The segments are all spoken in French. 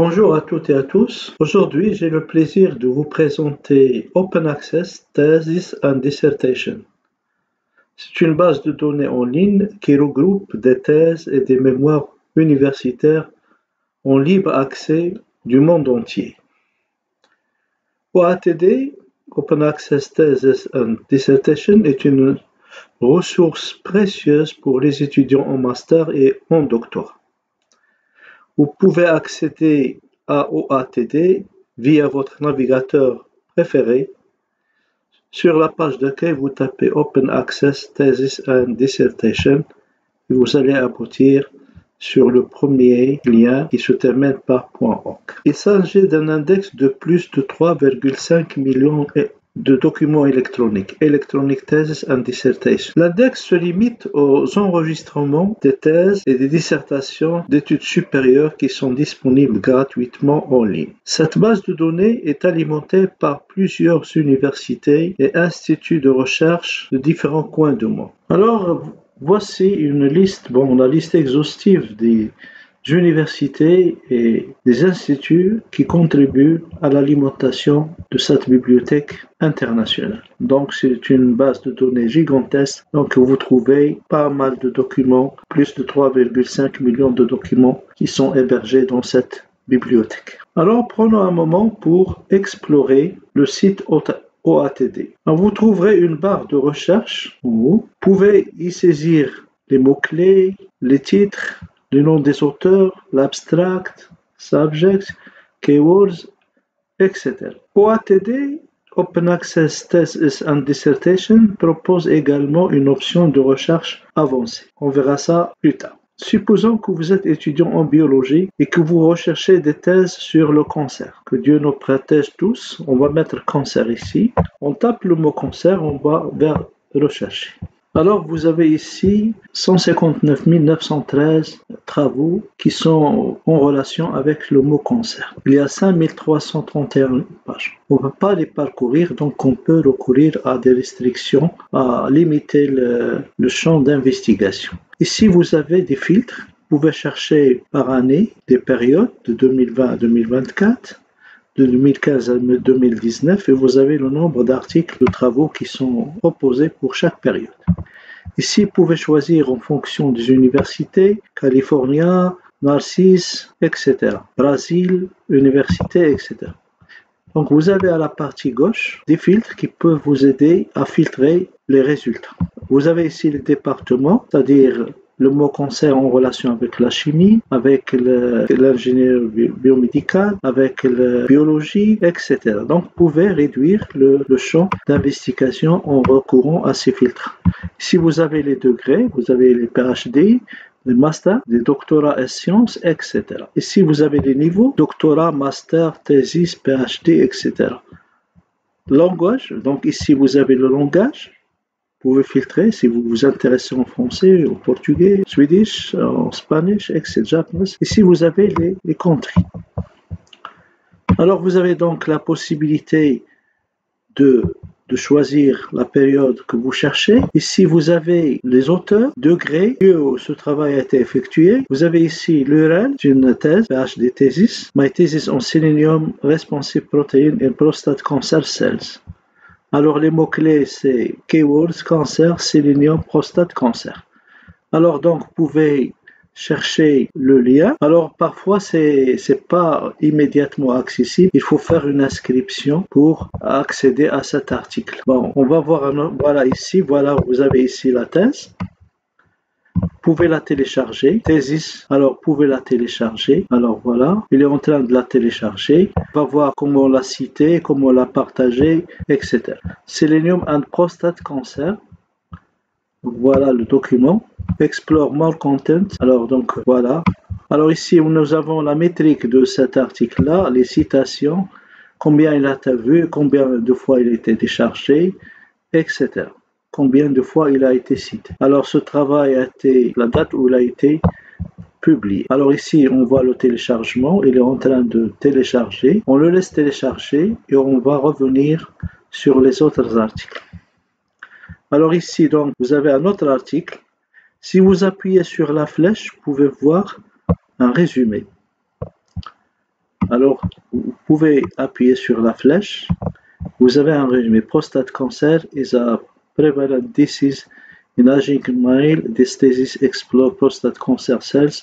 Bonjour à toutes et à tous. Aujourd'hui, j'ai le plaisir de vous présenter Open Access Thesis and Dissertation. C'est une base de données en ligne qui regroupe des thèses et des mémoires universitaires en libre accès du monde entier. OATD, Open Access Thesis and Dissertation, est une ressource précieuse pour les étudiants en master et en doctorat. Vous pouvez accéder à OATD via votre navigateur préféré. Sur la page d'accueil, vous tapez Open Access Thesis and Dissertation et vous allez aboutir sur le premier lien qui se termine par .org. Il s'agit d'un index de plus de 3,5 millions de documents électroniques, Electronic Thesis and Dissertation. L'index se limite aux enregistrements des thèses et des dissertations d'études supérieures qui sont disponibles gratuitement en ligne. Cette base de données est alimentée par plusieurs universités et instituts de recherche de différents coins du monde. Alors, voici une liste, bon, la liste exhaustive des universités et des instituts qui contribuent à l'alimentation de cette bibliothèque internationale. Donc c'est une base de données gigantesque, donc vous trouvez pas mal de documents, plus de 3,5 millions de documents qui sont hébergés dans cette bibliothèque. Alors prenons un moment pour explorer le site OATD. vous trouverez une barre de recherche où vous pouvez y saisir les mots-clés, les titres, le nom des auteurs, l'abstract, subject, keywords, etc. OATD, Open Access Thesis and Dissertation, propose également une option de recherche avancée. On verra ça plus tard. Supposons que vous êtes étudiant en biologie et que vous recherchez des thèses sur le cancer. Que Dieu nous protège tous. On va mettre cancer ici. On tape le mot cancer, on va vers rechercher. Alors vous avez ici 159 913 travaux qui sont en relation avec le mot cancer. Il y a 5331 pages. On ne peut pas les parcourir, donc on peut recourir à des restrictions, à limiter le, le champ d'investigation. Ici vous avez des filtres. Vous pouvez chercher par année des périodes de 2020 à 2024 de 2015 à 2019 et vous avez le nombre d'articles de travaux qui sont proposés pour chaque période. Ici, vous pouvez choisir en fonction des universités, California, Narcisse, etc. Brésil, université, etc. Donc vous avez à la partie gauche des filtres qui peuvent vous aider à filtrer les résultats. Vous avez ici les départements, c'est-à-dire le mot cancer en relation avec la chimie, avec l'ingénierie biomédicale, avec la biologie, etc. Donc, vous pouvez réduire le, champ d'investigation en recourant à ces filtres. Si vous avez les degrés, vous avez les PhD, les masters, les doctorats et sciences, etc. Et si vous avez les niveaux, doctorat, master, thesis, PhD, etc. Langage, donc ici vous avez le langage, vous pouvez filtrer si vous vous intéressez en français, au portugais, swedish, en spanish, etc. Ici, vous avez les, les countries. Alors, vous avez donc la possibilité de, de choisir la période que vous cherchez. Ici, vous avez les auteurs, degrés, lieu où ce travail a été effectué. Vous avez ici l'URL d'une thèse, PhD thesis, My thesis on selenium responsive protein in prostate cancer cells. Alors les mots-clés, c'est keywords, cancer, sélénium, prostate, cancer. Alors donc, vous pouvez chercher le lien. Alors parfois, c'est n'est pas immédiatement accessible. Il faut faire une inscription pour accéder à cet article. Bon, on va voir, voilà ici, voilà, vous avez ici la thèse pouvez la télécharger. Thesis, alors pouvez la télécharger. Alors voilà, il est en train de la télécharger. On va voir comment la citer, comment la partager, etc. Selenium and Prostate Cancer. Voilà le document. Explore more content. Alors donc voilà. Alors ici nous avons la métrique de cet article-là, les citations, combien il a été vu, combien de fois il a été déchargé, etc combien de fois il a été cité. Alors ce travail a été la date où il a été publié. Alors ici, on voit le téléchargement, il est en train de télécharger. On le laisse télécharger et on va revenir sur les autres articles. Alors ici, donc, vous avez un autre article. Si vous appuyez sur la flèche, vous pouvez voir un résumé. Alors, vous pouvez appuyer sur la flèche. Vous avez un résumé. Prostate cancer is prevalent disease in aging male. Disease explore prostate cancer cells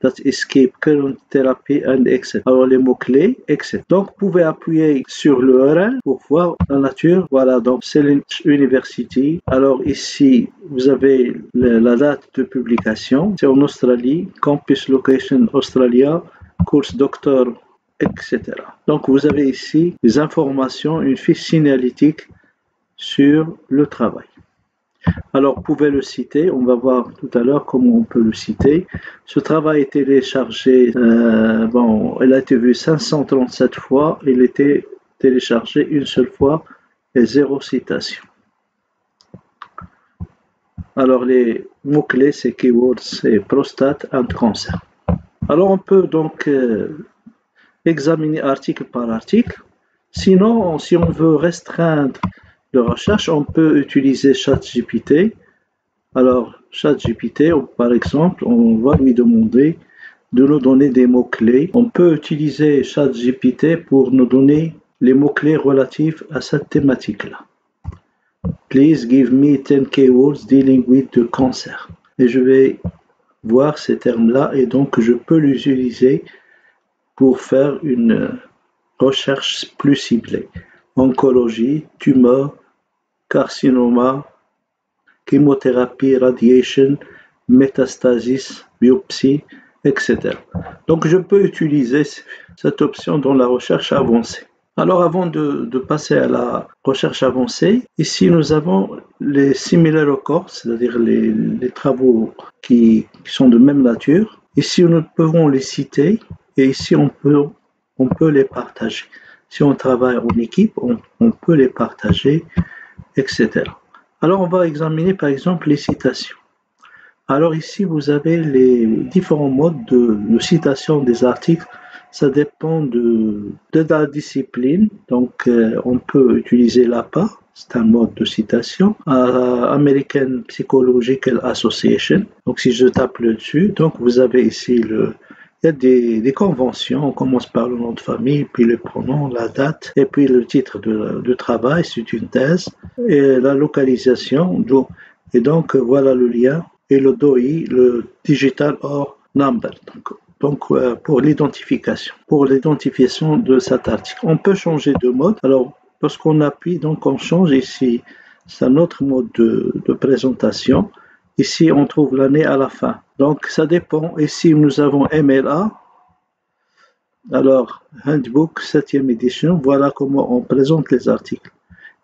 that escape current therapy and etc. Alors les mots-clés, etc. Donc vous pouvez appuyer sur le URL pour voir la nature. Voilà, donc c'est University. Alors ici, vous avez la date de publication. C'est en Australie, Campus Location Australia, course docteur, etc. Donc vous avez ici des informations, une fiche signalétique sur le travail. Alors, pouvez le citer, on va voir tout à l'heure comment on peut le citer. Ce travail est téléchargé, euh, bon, il a été vu 537 fois, il été téléchargé une seule fois et zéro citation. Alors, les mots-clés, c'est keywords, c'est prostate and cancer. Alors, on peut donc euh, examiner article par article. Sinon, si on veut restreindre de recherche, on peut utiliser ChatGPT. Alors, ChatGPT, par exemple, on va lui demander de nous donner des mots-clés. On peut utiliser ChatGPT pour nous donner les mots-clés relatifs à cette thématique-là. Please give me 10 keywords dealing with the cancer. Et je vais voir ces termes-là et donc je peux les utiliser pour faire une recherche plus ciblée oncologie, tumeur, carcinoma, chimiothérapie, radiation, métastasis, biopsie, etc. Donc je peux utiliser cette option dans la recherche avancée. Alors avant de, passer à la recherche avancée, ici nous avons les similar records, c'est-à-dire les, travaux qui, sont de même nature. Ici nous pouvons les citer et ici on peut les partager. Si on travaille en équipe, on, peut les partager, etc. Alors, on va examiner par exemple les citations. Alors ici, vous avez les différents modes de, citation des articles. Ça dépend de, la discipline. Donc, euh, on peut utiliser l'APA, c'est un mode de citation. American Psychological Association. Donc, si je tape le dessus, donc vous avez ici le, il y a des, conventions, on commence par le nom de famille, puis le pronom, la date, et puis le titre de, travail, c'est une thèse, et la localisation, et donc voilà le lien, et le DOI, le Digital or Number, donc, euh, pour l'identification, pour l'identification de cet article. On peut changer de mode, alors lorsqu'on appuie, donc on change ici, c'est un autre mode de, de présentation, Ici, on trouve l'année à la fin. Donc, ça dépend. Ici, nous avons MLA. Alors, Handbook, 7e édition. Voilà comment on présente les articles.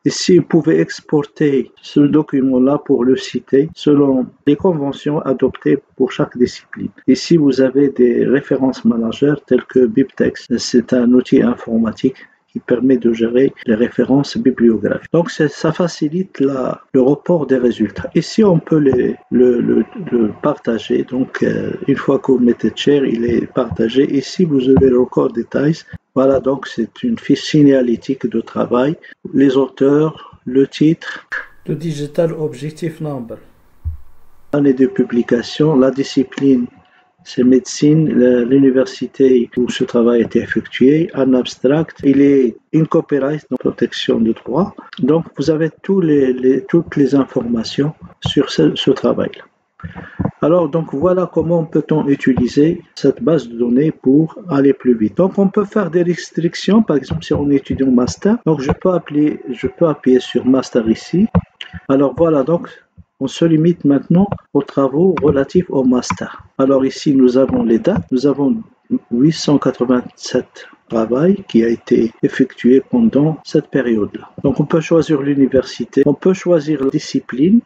Ici, vous pouvez exporter ce document-là pour le citer selon les conventions adoptées pour chaque discipline. Ici, vous avez des références managers telles que BibTeX. C'est un outil informatique qui permet de gérer les références bibliographiques. Donc ça facilite la, le report des résultats. Ici, on peut les, le, le, partager. Donc euh, une fois que vous mettez share, il est partagé. Ici, vous avez le record détails. Voilà, donc c'est une fiche signalétique de travail. Les auteurs, le titre. Le Digital Objective Number. L'année de publication, la discipline c'est médecine, l'université où ce travail a été effectué, en abstract, il est in copyright, donc protection de droit. Donc vous avez toutes les informations sur ce, travail-là. Alors, donc voilà comment peut-on utiliser cette base de données pour aller plus vite. Donc, on peut faire des restrictions, par exemple, si on étudie en master. Donc, je peux, appeler, je peux appuyer sur master ici. Alors voilà, donc on se limite maintenant aux travaux relatifs au master. Alors ici, nous avons les dates. Nous avons 887 travail qui a été effectué pendant cette période-là. Donc on peut choisir l'université, on peut choisir la discipline,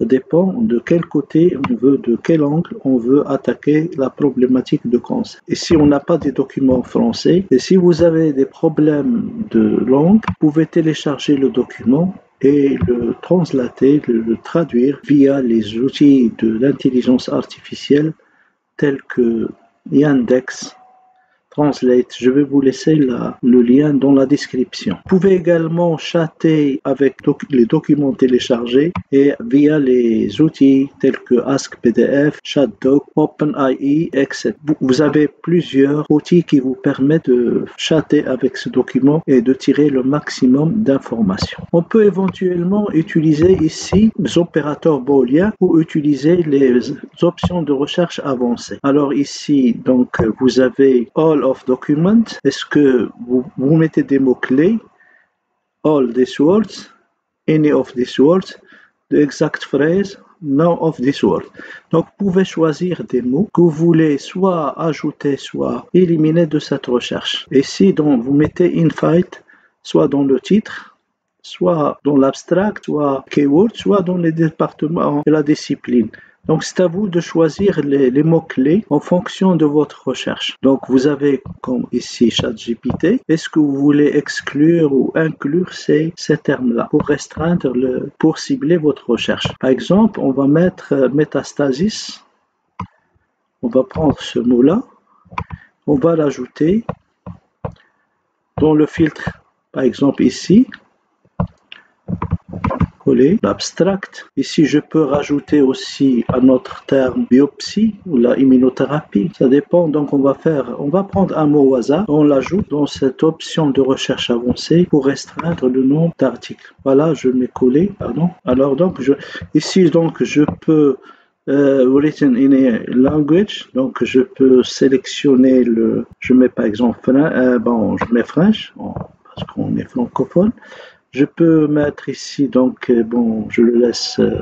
ça dépend de quel côté on veut, de quel angle on veut attaquer la problématique de cancer. Et si on n'a pas des documents français, et si vous avez des problèmes de langue, vous pouvez télécharger le document et le translater, le, traduire via les outils de l'intelligence artificielle tels que Yandex Translate. Je vais vous laisser le lien dans la description. Vous pouvez également chatter avec les documents téléchargés et via les outils tels que AskPDF, ChatDoc, OpenIE, etc. Vous avez plusieurs outils qui vous permettent de chatter avec ce document et de tirer le maximum d'informations. On peut éventuellement utiliser ici les opérateurs booléens ou utiliser les options de recherche avancées. Alors ici, donc, vous avez All of Document. Est-ce que vous, mettez des mots-clés All these words, any of these words, the exact phrase, none of these words. Donc, vous pouvez choisir des mots que vous voulez soit ajouter, soit éliminer de cette recherche. Ici, donc, vous mettez fight, soit dans le titre, soit dans l'abstract, soit keyword, soit dans les départements et la discipline. Donc c'est à vous de choisir les, mots-clés en fonction de votre recherche. Donc vous avez comme ici ChatGPT, est-ce que vous voulez exclure ou inclure ces, termes-là pour restreindre, le, pour cibler votre recherche? Par exemple, on va mettre euh, métastasis, on va prendre ce mot-là, on va l'ajouter dans le filtre, par exemple ici, l'abstract. Ici, je peux rajouter aussi un autre terme biopsie ou la immunothérapie. Ça dépend. Donc, on va faire, on va prendre un mot au hasard, on l'ajoute dans cette option de recherche avancée pour restreindre le nombre d'articles. Voilà, je mets collé, pardon. Alors, donc, ici, donc, je peux euh, written in a language, donc je peux sélectionner le, je mets par exemple, euh, bon, je mets French, parce qu'on est francophone. Je peux mettre ici, donc, euh, bon, je le laisse. Euh,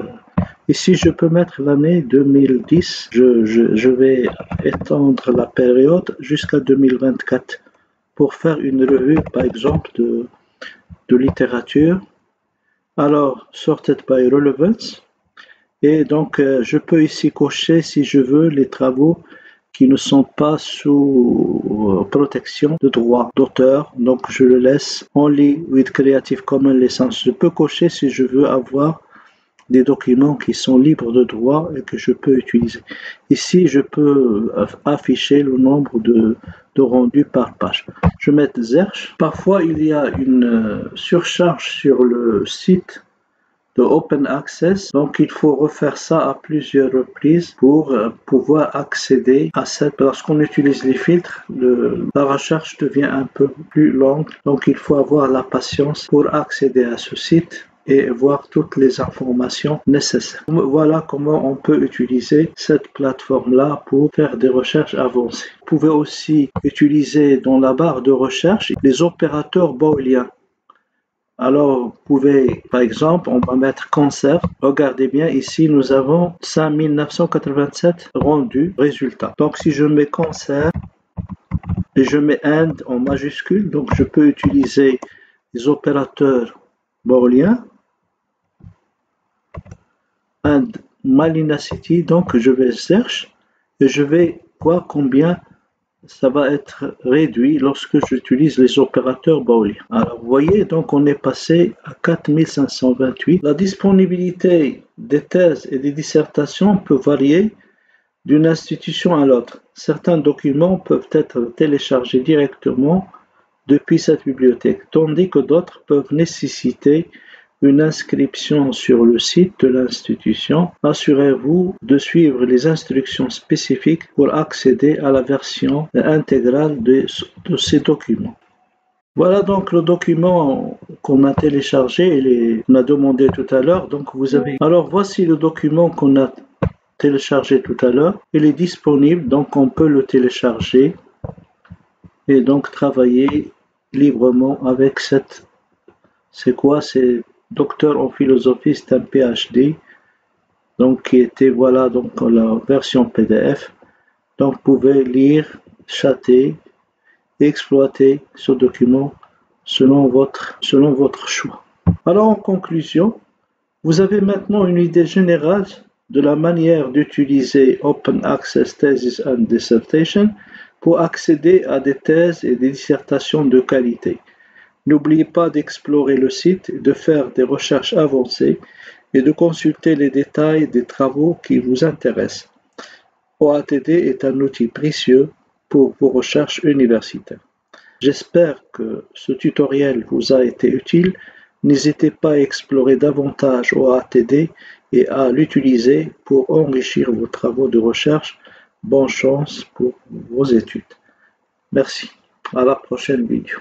ici, je peux mettre l'année 2010. Je, vais étendre la période jusqu'à 2024 pour faire une revue, par exemple, de, de littérature. Alors, sorted by relevance. Et donc, euh, je peux ici cocher, si je veux, les travaux qui ne sont pas sous euh, protection de droit d'auteur. Donc je le laisse en ligne with Creative Commons licence. Je peux cocher si je veux avoir des documents qui sont libres de droit et que je peux utiliser. Ici, je peux euh, afficher le nombre de, de rendus par page. Je mets Zerch. Parfois, il y a une euh, surcharge sur le site de Open Access. Donc il faut refaire ça à plusieurs reprises pour euh, pouvoir accéder à cette. Lorsqu'on utilise les filtres, la recherche devient un peu plus longue. Donc il faut avoir la patience pour accéder à ce site et voir toutes les informations nécessaires. Voilà comment on peut utiliser cette plateforme-là pour faire des recherches avancées. Vous pouvez aussi utiliser dans la barre de recherche les opérateurs booléens. Alors, vous pouvez, par exemple, on va mettre concert. Regardez bien, ici, nous avons 5987 rendus résultats. Donc, si je mets concert et je mets end en majuscule, donc je peux utiliser les opérateurs booléens. And malinacity, donc je vais chercher et je vais voir combien ça va être réduit lorsque j'utilise les opérateurs booléens. Alors vous voyez, donc on est passé à 4528. La disponibilité des thèses et des dissertations peut varier d'une institution à l'autre. Certains documents peuvent être téléchargés directement depuis cette bibliothèque, tandis que d'autres peuvent nécessiter une inscription sur le site de l'institution. Assurez-vous de suivre les instructions spécifiques pour accéder à la version intégrale de, ces documents. Voilà donc le document qu'on a téléchargé et qu'on a demandé tout à l'heure. Donc vous avez. Alors voici le document qu'on a téléchargé tout à l'heure. Il est disponible, donc on peut le télécharger et donc travailler librement avec cette. C'est quoi? C'est docteur en philosophie, c'est un PhD, donc qui était voilà donc la version PDF. Donc vous pouvez lire, chatter, exploiter ce document selon votre, selon votre choix. Alors en conclusion, vous avez maintenant une idée générale de la manière d'utiliser Open Access Thesis and Dissertation pour accéder à des thèses et des dissertations de qualité. N'oubliez pas d'explorer le site, de faire des recherches avancées et de consulter les détails des travaux qui vous intéressent. OATD est un outil précieux pour vos recherches universitaires. J'espère que ce tutoriel vous a été utile. N'hésitez pas à explorer davantage OATD et à l'utiliser pour enrichir vos travaux de recherche. Bonne chance pour vos études. Merci. À la prochaine vidéo.